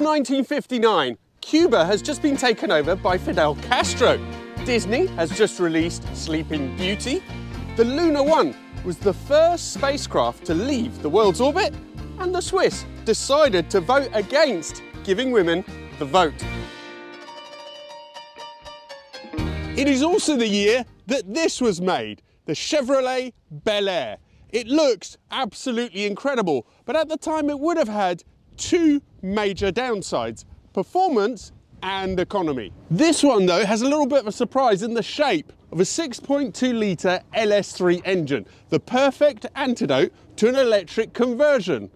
It's 1959. Cuba has just been taken over by Fidel Castro. Disney has just released Sleeping Beauty. The Luna 1 was the first spacecraft to leave the world's orbit, and the Swiss decided to vote against giving women the vote. It is also the year that this was made, the Chevrolet Bel Air. It looks absolutely incredible, but at the time it would have had two major downsides, performance and economy. This one though has a little bit of a surprise in the shape of a 6.2 litre LS3 engine, the perfect antidote to an electric conversion.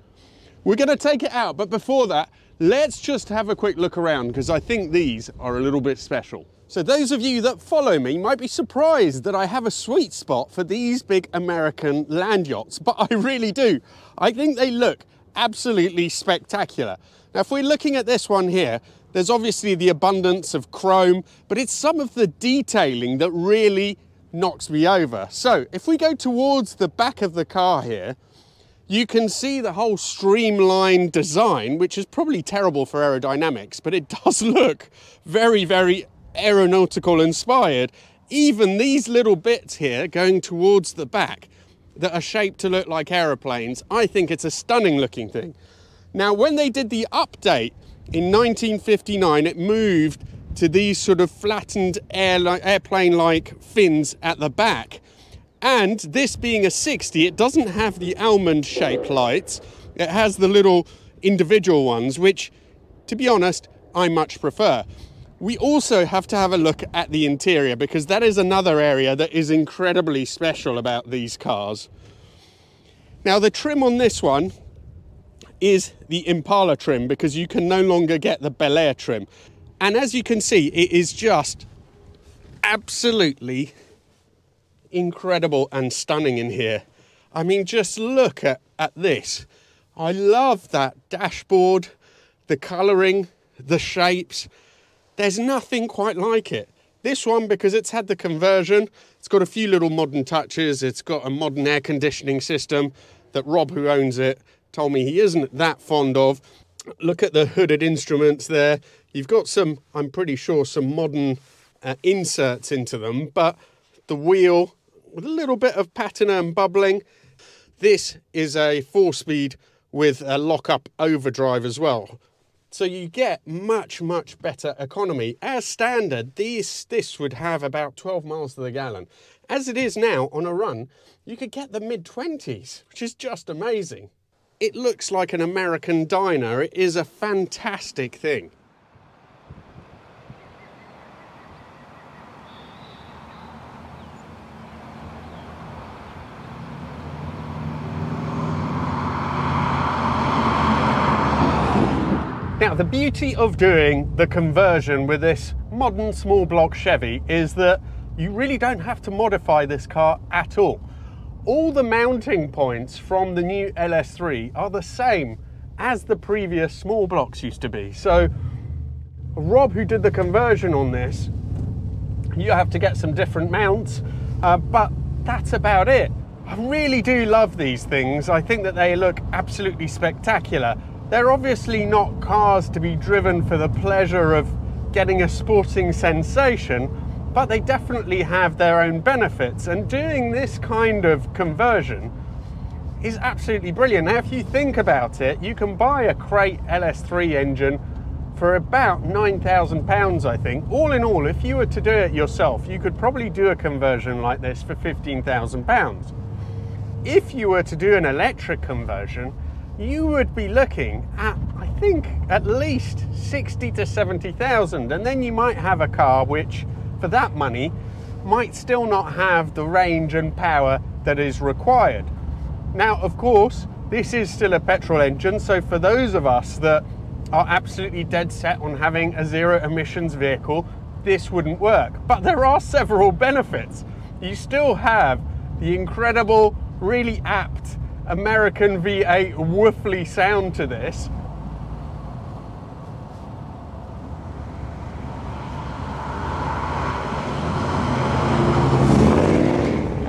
We're going to take it out, but before that, let's just have a quick look around because I think these are a little bit special. So those of you that follow me might be surprised that I have a sweet spot for these big American land yachts, but I really do. I think they look absolutely spectacular. Now, if we're looking at this one here, there's obviously the abundance of chrome, but it's some of the detailing that really knocks me over. So if we go towards the back of the car here, you can see the whole streamlined design, which is probably terrible for aerodynamics, but it does look very, very aeronautical inspired. Even these little bits here going towards the back that are shaped to look like aeroplanes, I think it's a stunning looking thing. Now, when they did the update in 1959, it moved to these sort of flattened airplane-like fins at the back. And this being a 60, it doesn't have the almond shaped lights. It has the little individual ones, which, to be honest, I much prefer. We also have to have a look at the interior because that is another area that is incredibly special about these cars. Now the trim on this one is the Impala trim because you can no longer get the Bel Air trim. And as you can see, it is just absolutely incredible and stunning in here. I mean, just look at, at this. I love that dashboard, the colouring, the shapes, there's nothing quite like it. This one, because it's had the conversion, it's got a few little modern touches. It's got a modern air conditioning system that Rob, who owns it, told me he isn't that fond of. Look at the hooded instruments there. You've got some, I'm pretty sure, some modern uh, inserts into them, but the wheel with a little bit of patina and bubbling. This is a four speed with a lock up overdrive as well. So you get much, much better economy. As standard, this, this would have about 12 miles to the gallon. As it is now on a run, you could get the mid 20s, which is just amazing. It looks like an American diner. It is a fantastic thing. The beauty of doing the conversion with this modern small block Chevy is that you really don't have to modify this car at all. All the mounting points from the new LS3 are the same as the previous small blocks used to be. So Rob, who did the conversion on this, you have to get some different mounts, uh, but that's about it. I really do love these things. I think that they look absolutely spectacular. They're obviously not cars to be driven for the pleasure of getting a sporting sensation, but they definitely have their own benefits. And doing this kind of conversion is absolutely brilliant. Now, if you think about it, you can buy a crate LS3 engine for about £9,000, I think. All in all, if you were to do it yourself, you could probably do a conversion like this for £15,000. If you were to do an electric conversion, you would be looking at, I think, at least 60 to 70,000. And then you might have a car which, for that money, might still not have the range and power that is required. Now, of course, this is still a petrol engine. So for those of us that are absolutely dead set on having a zero emissions vehicle, this wouldn't work. But there are several benefits. You still have the incredible, really apt American V8 woofly sound to this.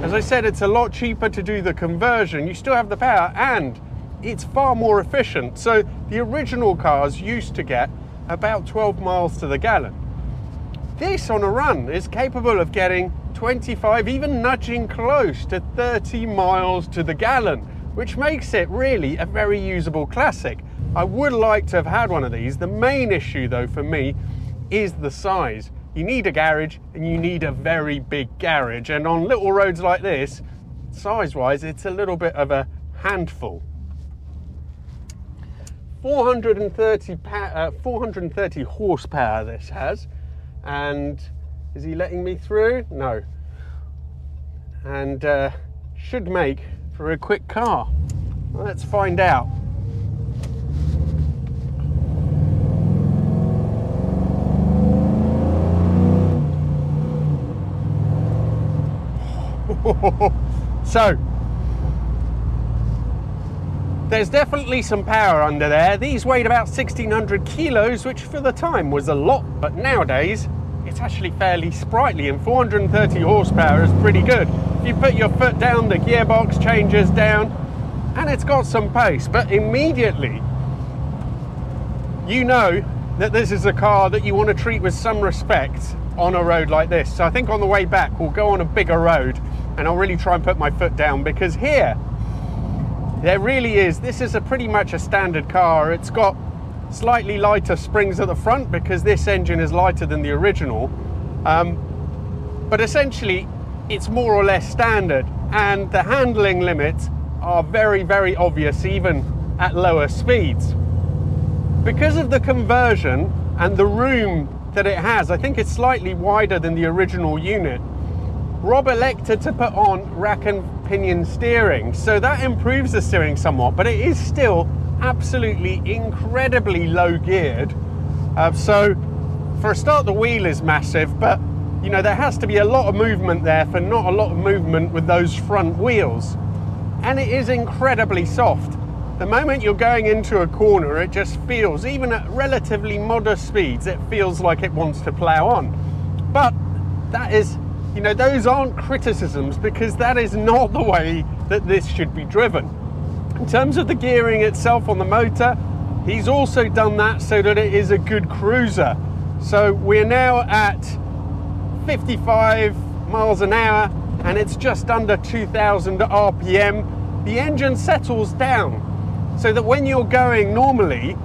As I said, it's a lot cheaper to do the conversion. You still have the power and it's far more efficient. So the original cars used to get about 12 miles to the gallon. This on a run is capable of getting 25, even nudging close to 30 miles to the gallon, which makes it really a very usable classic. I would like to have had one of these. The main issue though for me is the size. You need a garage and you need a very big garage. And on little roads like this, size wise, it's a little bit of a handful. 430, uh, 430 horsepower this has. And is he letting me through? No. And uh, should make for a quick car. Let's find out. so, there's definitely some power under there. These weighed about 1600 kilos, which for the time was a lot, but nowadays it's actually fairly sprightly and 430 horsepower is pretty good. You put your foot down, the gearbox changes down and it's got some pace, but immediately you know that this is a car that you want to treat with some respect on a road like this. So I think on the way back, we'll go on a bigger road and I'll really try and put my foot down because here, there really is, this is a pretty much a standard car. It's got slightly lighter springs at the front because this engine is lighter than the original. Um, but essentially, it's more or less standard and the handling limits are very, very obvious even at lower speeds. Because of the conversion and the room that it has, I think it's slightly wider than the original unit. Rob elected to put on rack and pinion steering, so that improves the steering somewhat, but it is still absolutely incredibly low geared. Uh, so for a start, the wheel is massive, but you know, there has to be a lot of movement there for not a lot of movement with those front wheels. And it is incredibly soft. The moment you're going into a corner, it just feels, even at relatively modest speeds, it feels like it wants to plow on. But that is you know, those aren't criticisms because that is not the way that this should be driven. In terms of the gearing itself on the motor, he's also done that so that it is a good cruiser. So we're now at 55 miles an hour and it's just under 2000 RPM. The engine settles down so that when you're going normally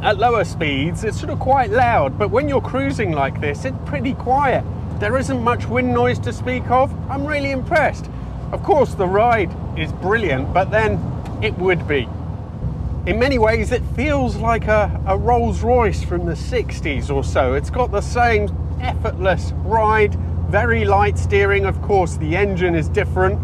at lower speeds, it's sort of quite loud, but when you're cruising like this, it's pretty quiet. There isn't much wind noise to speak of. I'm really impressed. Of course, the ride is brilliant, but then it would be. In many ways, it feels like a, a Rolls Royce from the 60s or so. It's got the same effortless ride, very light steering. Of course, the engine is different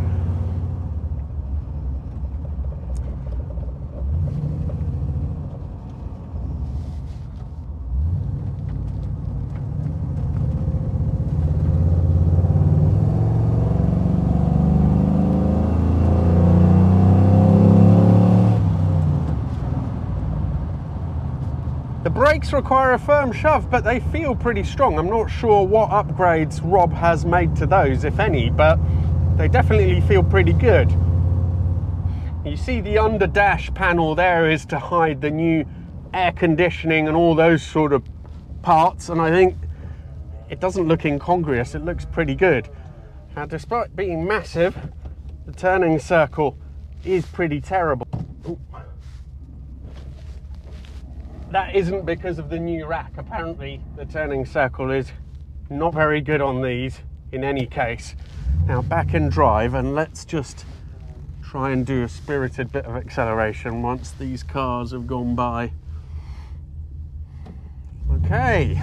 brakes require a firm shove, but they feel pretty strong. I'm not sure what upgrades Rob has made to those, if any, but they definitely feel pretty good. You see the under dash panel there is to hide the new air conditioning and all those sort of parts, and I think it doesn't look incongruous, it looks pretty good. Now, despite being massive, the turning circle is pretty terrible. That isn't because of the new rack. Apparently the turning circle is not very good on these in any case. Now back in drive and let's just try and do a spirited bit of acceleration once these cars have gone by. Okay.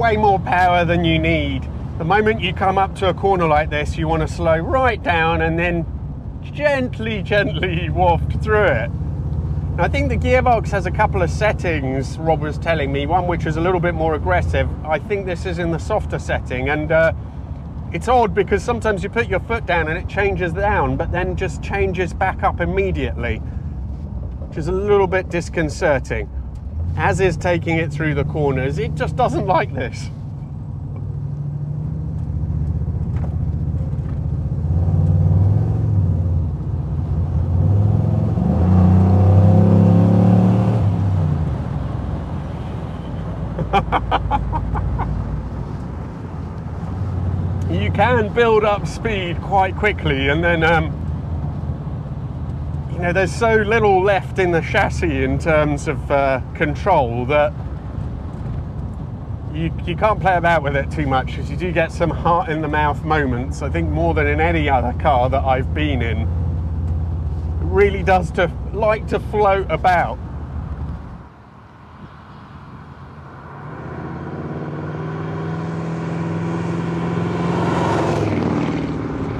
Way more power than you need. The moment you come up to a corner like this, you want to slow right down and then gently, gently waft through it. I think the gearbox has a couple of settings, Rob was telling me, one which is a little bit more aggressive. I think this is in the softer setting and uh, it's odd because sometimes you put your foot down and it changes down, but then just changes back up immediately, which is a little bit disconcerting. As is taking it through the corners, it just doesn't like this. you can build up speed quite quickly and then um, you know there's so little left in the chassis in terms of uh, control that you, you can't play about with it too much because you do get some heart in the mouth moments I think more than in any other car that I've been in. It really does to like to float about.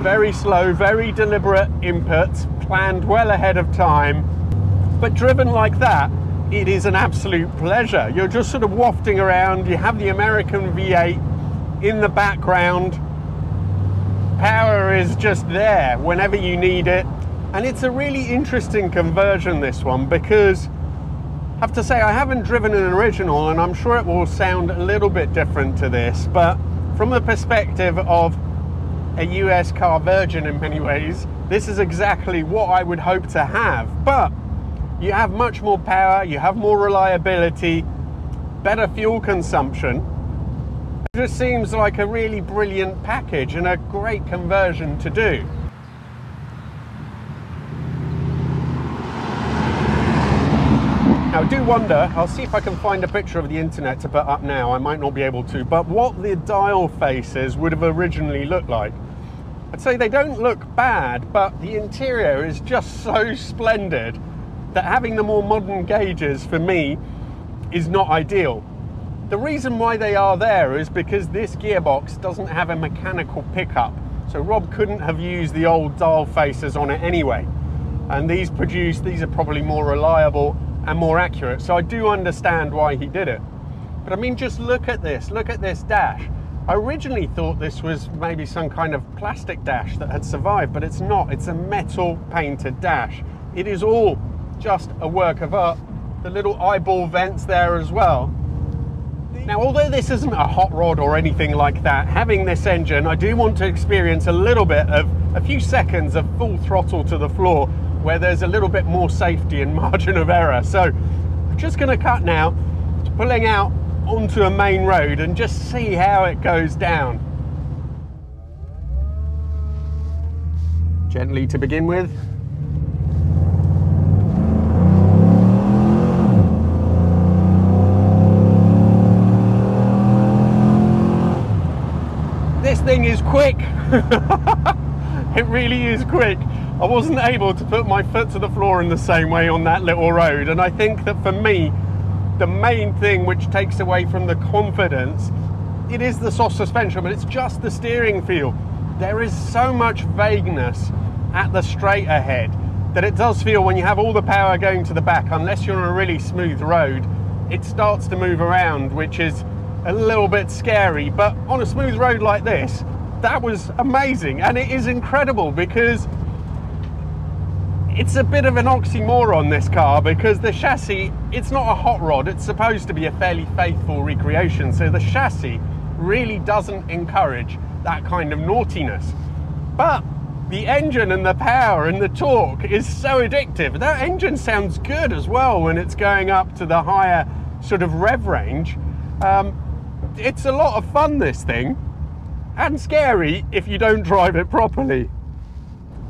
Very slow, very deliberate inputs, planned well ahead of time. But driven like that, it is an absolute pleasure. You're just sort of wafting around, you have the American V8 in the background. Power is just there whenever you need it. And it's a really interesting conversion, this one, because I have to say I haven't driven an original and I'm sure it will sound a little bit different to this, but from the perspective of a US car virgin in many ways. This is exactly what I would hope to have, but you have much more power, you have more reliability, better fuel consumption. It just seems like a really brilliant package and a great conversion to do. Now, I do wonder, I'll see if I can find a picture of the internet to put up now, I might not be able to, but what the dial faces would have originally looked like. I'd say they don't look bad, but the interior is just so splendid that having the more modern gauges for me is not ideal. The reason why they are there is because this gearbox doesn't have a mechanical pickup. So Rob couldn't have used the old dial faces on it anyway. And these produce, these are probably more reliable and more accurate. So I do understand why he did it. But I mean, just look at this, look at this dash. I originally thought this was maybe some kind of plastic dash that had survived, but it's not. It's a metal painted dash. It is all just a work of art. The little eyeball vents there as well. Now, although this isn't a hot rod or anything like that, having this engine, I do want to experience a little bit of a few seconds of full throttle to the floor where there's a little bit more safety and margin of error. So I'm just going to cut now, pulling out onto a main road and just see how it goes down. Gently to begin with. This thing is quick. it really is quick. I wasn't able to put my foot to the floor in the same way on that little road. And I think that for me, the main thing which takes away from the confidence, it is the soft suspension, but it's just the steering feel. There is so much vagueness at the straight ahead that it does feel when you have all the power going to the back, unless you're on a really smooth road, it starts to move around, which is a little bit scary. But on a smooth road like this, that was amazing. And it is incredible because it's a bit of an oxymoron, this car, because the chassis, it's not a hot rod. It's supposed to be a fairly faithful recreation. So the chassis really doesn't encourage that kind of naughtiness. But the engine and the power and the torque is so addictive. That engine sounds good as well when it's going up to the higher sort of rev range. Um, it's a lot of fun, this thing, and scary if you don't drive it properly.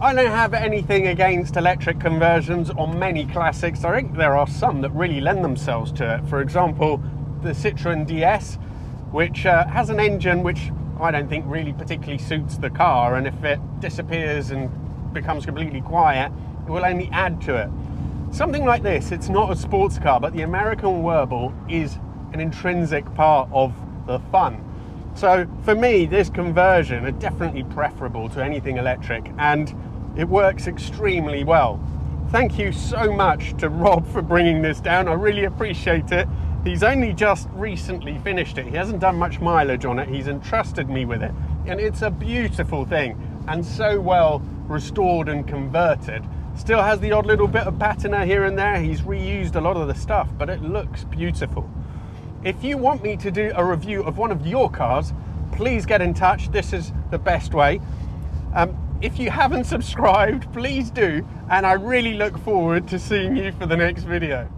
I don't have anything against electric conversions on many classics. I think there are some that really lend themselves to it. For example, the Citroen DS, which uh, has an engine which I don't think really particularly suits the car, and if it disappears and becomes completely quiet, it will only add to it. Something like this, it's not a sports car, but the American Werble is an intrinsic part of the fun. So for me, this conversion are definitely preferable to anything electric, and it works extremely well. Thank you so much to Rob for bringing this down. I really appreciate it. He's only just recently finished it. He hasn't done much mileage on it. He's entrusted me with it. and it's a beautiful thing and so well restored and converted. Still has the odd little bit of patina here and there. He's reused a lot of the stuff, but it looks beautiful. If you want me to do a review of one of your cars, please get in touch. This is the best way. Um, if you haven't subscribed, please do. And I really look forward to seeing you for the next video.